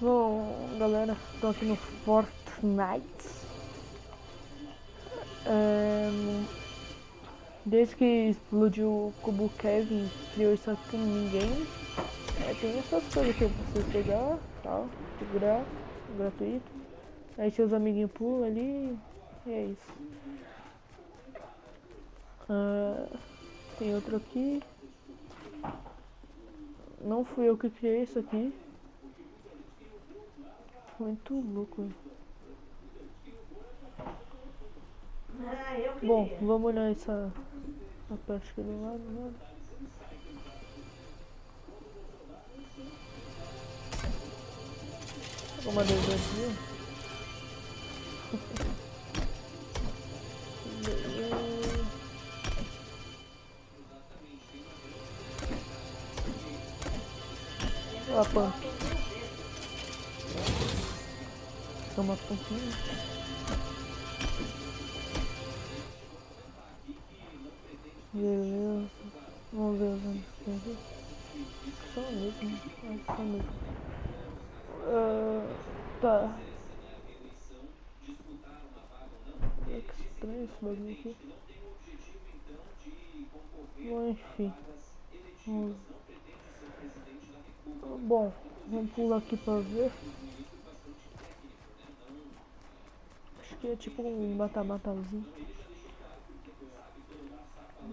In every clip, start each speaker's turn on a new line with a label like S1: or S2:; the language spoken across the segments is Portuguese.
S1: Bom, galera, tô aqui no Fortnite. É, desde que explodiu o Cubo Kevin, criou isso aqui ninguém. É, tem essas coisas que você pegar, tal, segurar, gratuito. Aí seus amiguinhos pulam ali e é isso. Uh, tem outro aqui. Não fui eu que criei isso aqui. Muito louco.
S2: Ah,
S1: Bom, vamos olhar essa, essa parte aqui do lado. lado. Uma desenho. A pump. Uma pampinha. Beleza. Vamos ver os anos aqui. Só mesmo. É só mesmo. Uh, tá. É que estranho esse bagulho aqui. Bom, enfim. Vamos. Bom, vamos pular aqui pra ver. Que é tipo um mata-matazinho.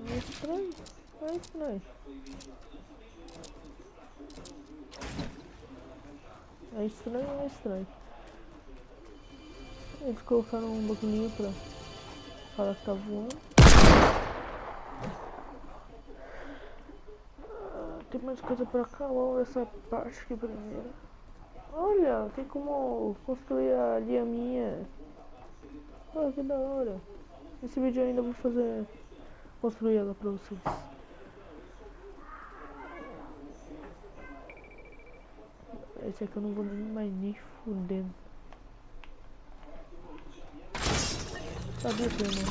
S1: É estranho, é estranho. É estranho, é estranho. Eles colocaram um bagulhinho pra falar que tá voando. Ah, tem mais coisa pra cá, essa parte aqui primeiro. Olha, tem como construir a minha. Olha que da hora. Esse vídeo eu ainda vou fazer construir ela pra vocês. Esse aqui eu não vou mais nem fudendo. Sabia que eu não.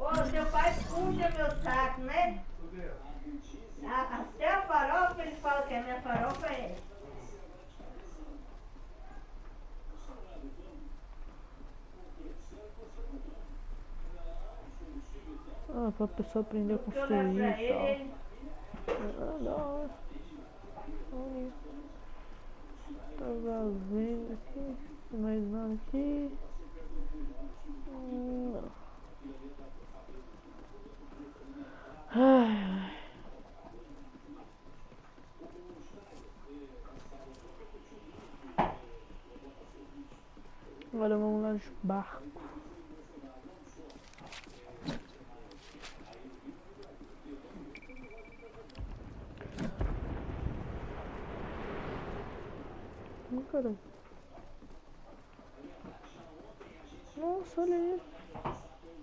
S2: Ô, seu pai puxa meu saco, né? A- Até a farofa, ele fala que a minha farofa é.
S1: Ah, pra pessoa aprender a construir e tal.
S2: ele.
S1: Ah, da hora. Olha. Tava vendo aqui. Mais nada aqui. Hum, Não. Ai, ai. Agora vamos lá de barco. Hum, caralho. Nossa, olha aí.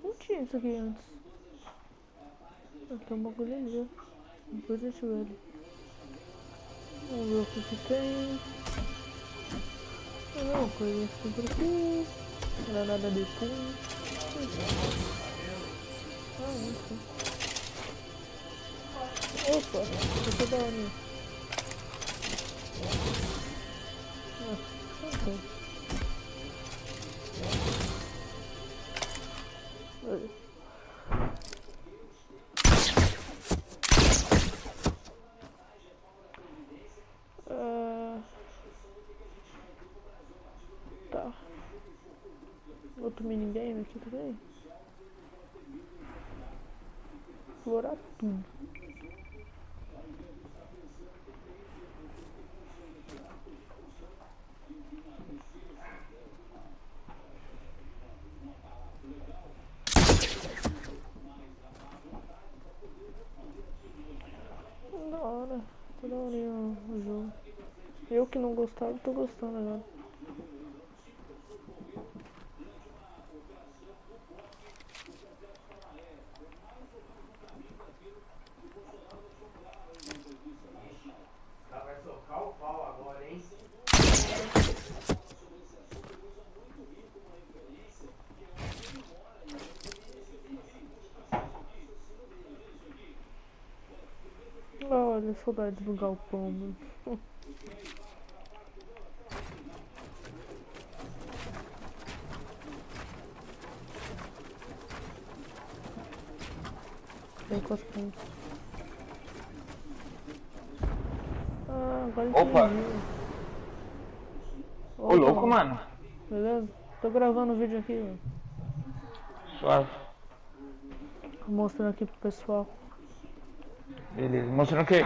S1: Não tinha isso aqui antes. Ah, tem um bagulho ali, ó. Depois eu ver ali. Vamos ver o que que tem. Não, coisa assim por aqui. Granada de pum. Ah, isso. Opa, essa é da hora. Outro minigame aqui também. Explorar tudo. Da o, o jogo. Eu que não gostava, tô gostando agora.
S3: Ela vai socar o pau agora, hein?
S1: Saudades do galpão, mano. Vem com as pontas. Ah, agora
S4: Opa.
S1: entendi.
S4: Ô, louco, mano.
S1: Beleza? Tô gravando o vídeo aqui, mano.
S4: Suave.
S1: Mostrando aqui pro pessoal.
S4: Beleza. Mostrando o quê?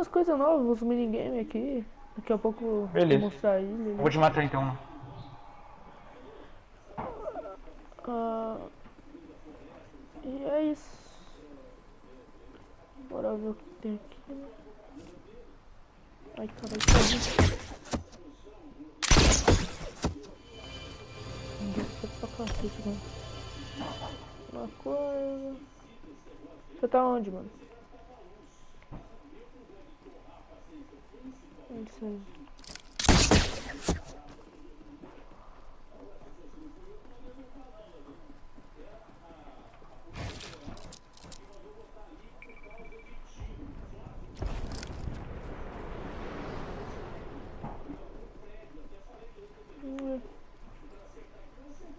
S1: As coisas novas, os minigame aqui. Daqui a pouco
S4: Beleza.
S1: vou mostrar ele.
S4: vou te matar então.
S1: Ah, e é isso. Bora ver o que tem aqui. né? Ai, caralho? Desce pra cacete, mano. Uma coisa. Você tá onde, mano? Hum.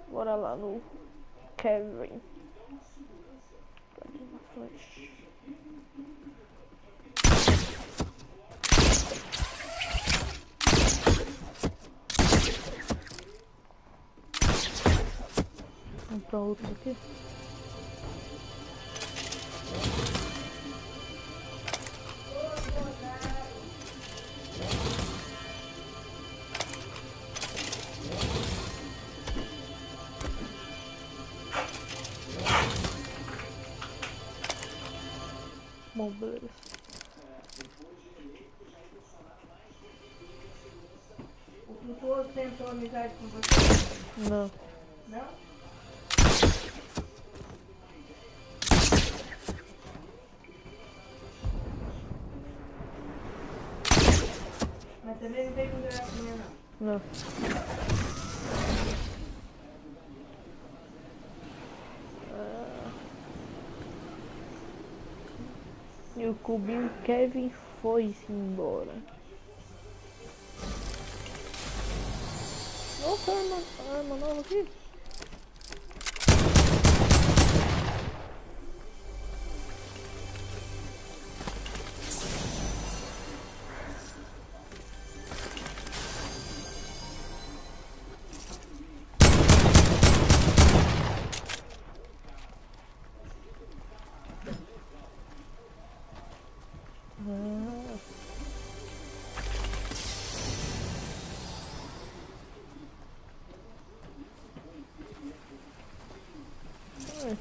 S1: Bora lá no Kevin. Pra outro aqui. Bom, beleza.
S2: O Frutuoso tentou amizade com você?
S1: Não.
S2: Não? Também não tem com gracinha, não.
S1: Não. E o cubinho Kevin foi-se embora. Nossa, arma, arma nova aqui.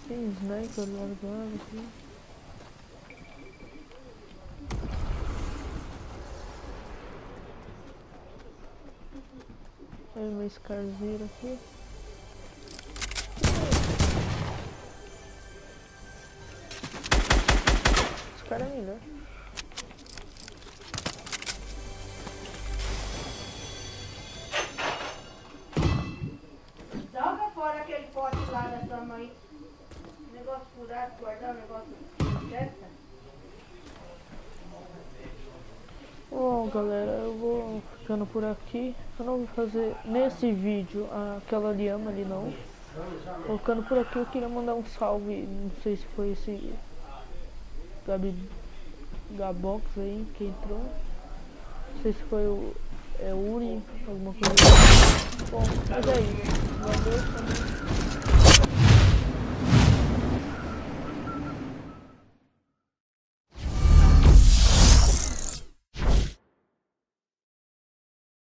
S1: Ah, tem sniper largado aqui. Aí uma escarzeira aqui. Esse cara é melhor. Galera, eu vou ficando por aqui. Eu não vou fazer nesse vídeo aquela lhama ali não. Vou ficando por aqui, eu queria mandar um salve. Não sei se foi esse Gabi Gabox aí que entrou. Não sei se foi o é, Uri, alguma coisa assim. Bom, mas é isso. Valeu.